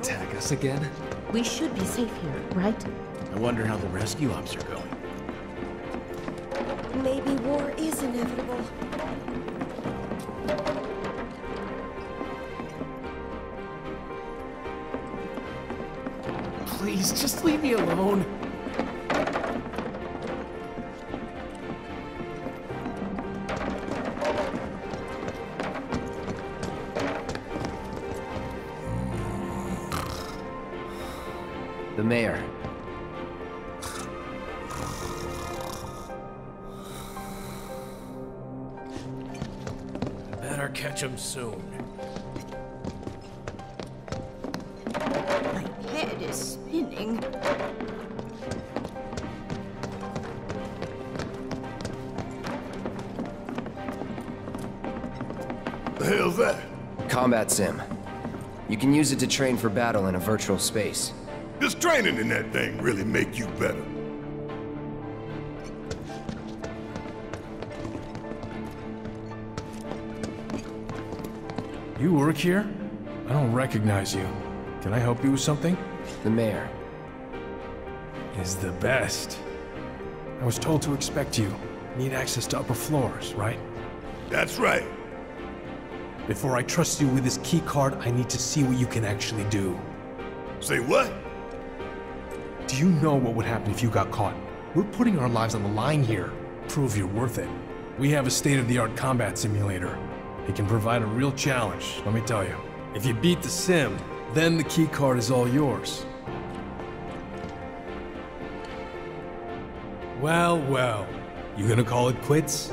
attack us again? We should be safe here, right? I wonder how the rescue ops are going. Maybe war is inevitable. Please, just leave me alone. The mayor. Better catch him soon. My head is spinning. The hell's that? Combat sim. You can use it to train for battle in a virtual space. Does training in that thing really make you better? You work here? I don't recognize you. Can I help you with something? The mayor. Is the best. I was told to expect you. Need access to upper floors, right? That's right. Before I trust you with this key card, I need to see what you can actually do. Say what? Do you know what would happen if you got caught? We're putting our lives on the line here. Prove you're worth it. We have a state-of-the-art combat simulator. It can provide a real challenge, let me tell you. If you beat the sim, then the key card is all yours. Well, well. You gonna call it quits?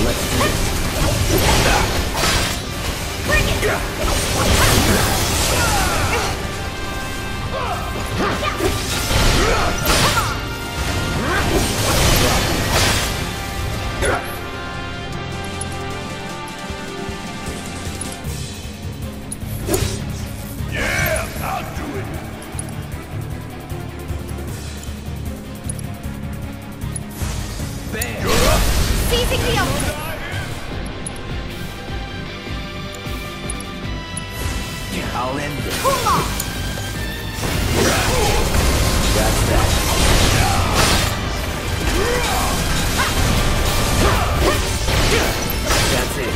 Let's do this. Bring it! Seizing the! I'll end it. Cool off! That's that. That's it.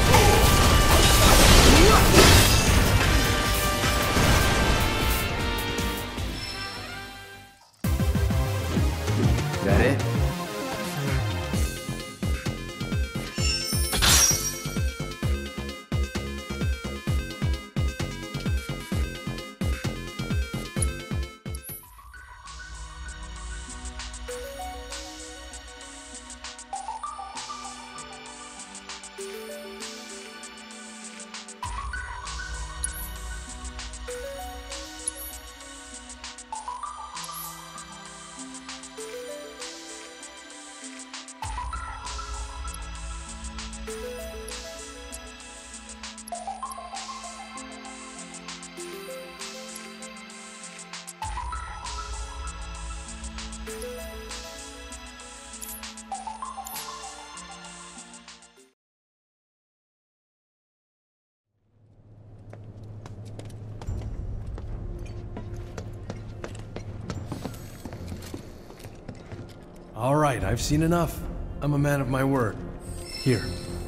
That it? All right, I've seen enough. I'm a man of my word. Here,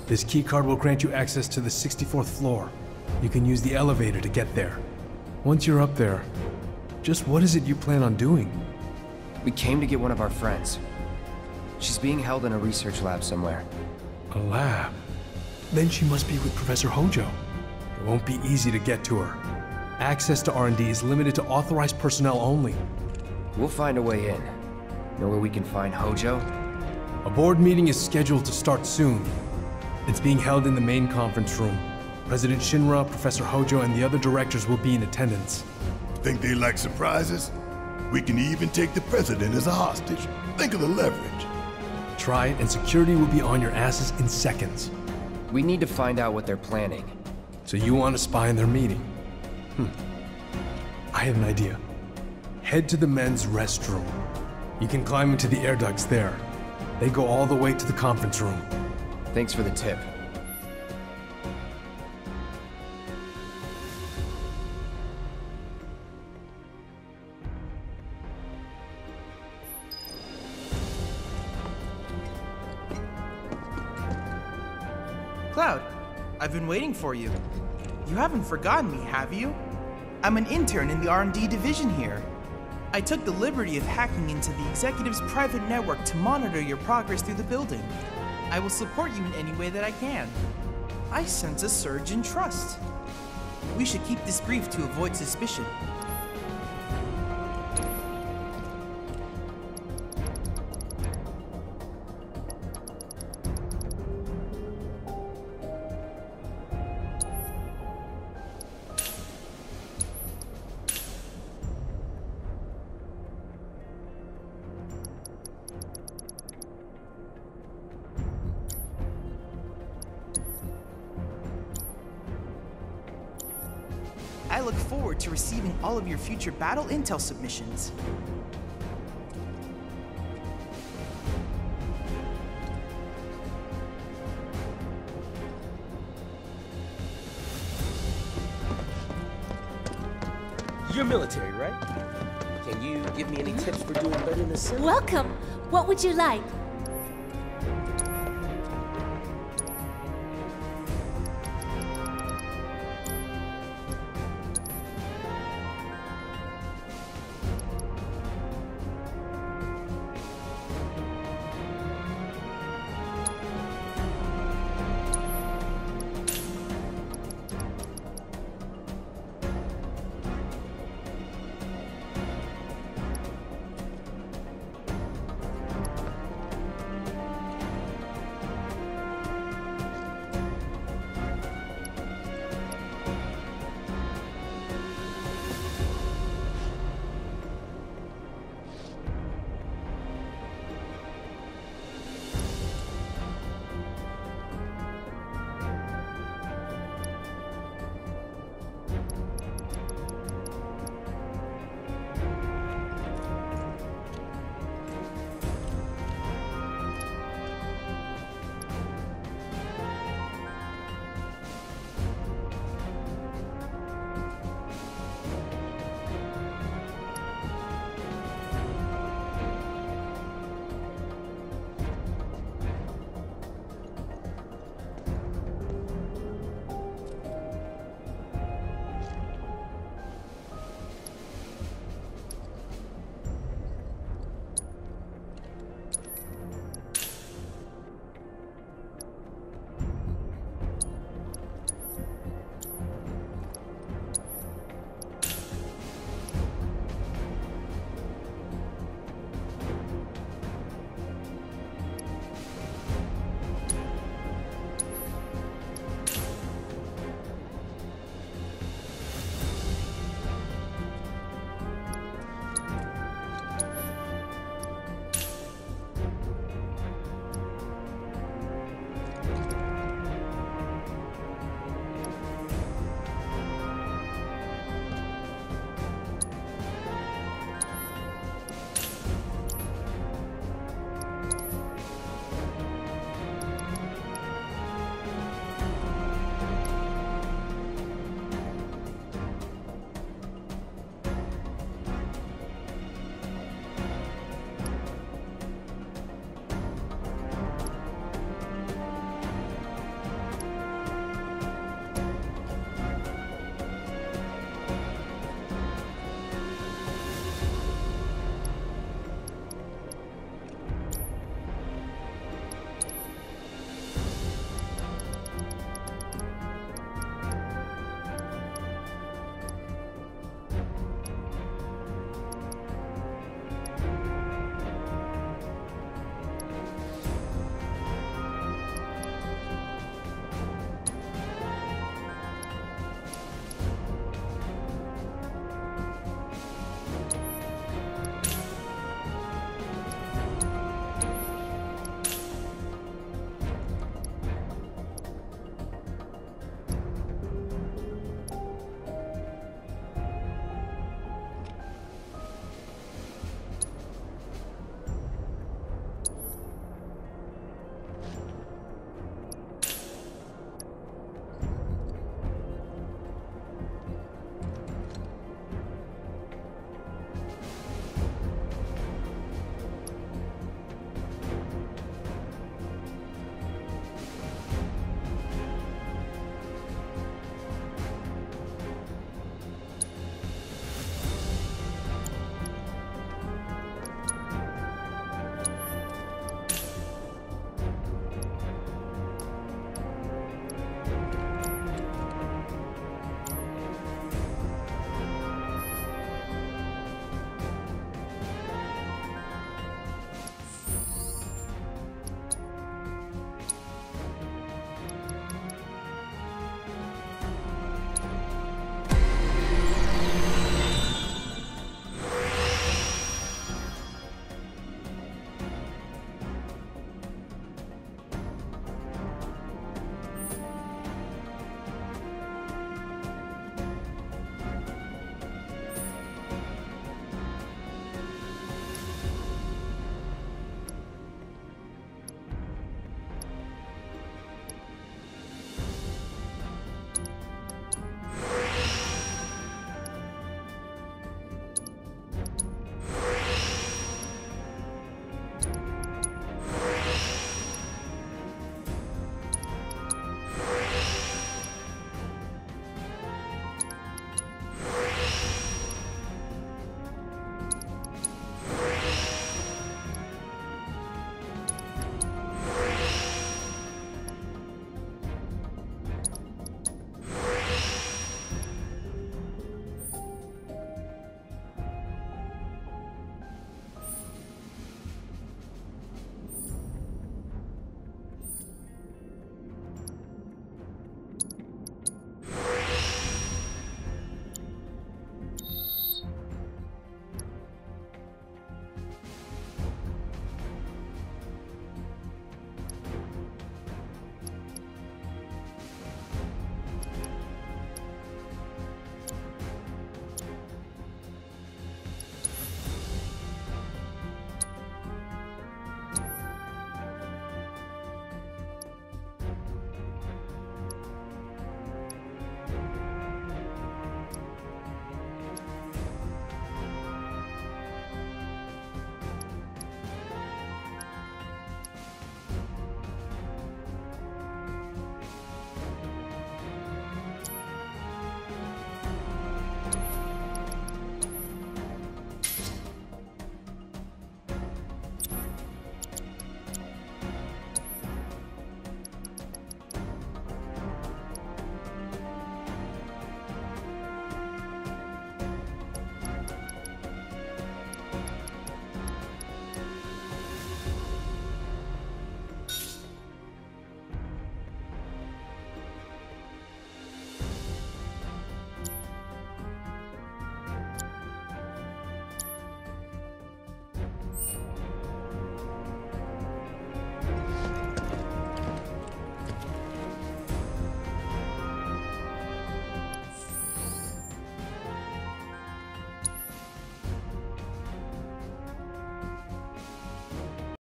this key card will grant you access to the 64th floor. You can use the elevator to get there. Once you're up there, just what is it you plan on doing? We came to get one of our friends. She's being held in a research lab somewhere. A lab? Then she must be with Professor Hojo. It won't be easy to get to her. Access to R&D is limited to authorized personnel only. We'll find a way in. Know where we can find Hojo? A board meeting is scheduled to start soon. It's being held in the main conference room. President Shinra, Professor Hojo, and the other directors will be in attendance. Think they like surprises? We can even take the president as a hostage. Think of the leverage. Try it, and security will be on your asses in seconds. We need to find out what they're planning. So you want to spy in their meeting? Hmm. I have an idea. Head to the men's restroom. You can climb into the air ducts there. They go all the way to the conference room. Thanks for the tip. Cloud, I've been waiting for you. You haven't forgotten me, have you? I'm an intern in the R&D division here. I took the liberty of hacking into the executive's private network to monitor your progress through the building. I will support you in any way that I can. I sense a surge in trust. We should keep this brief to avoid suspicion. I look forward to receiving all of your future battle intel submissions. You're military, right? Can you give me any tips for doing better in the Senate? Welcome. What would you like?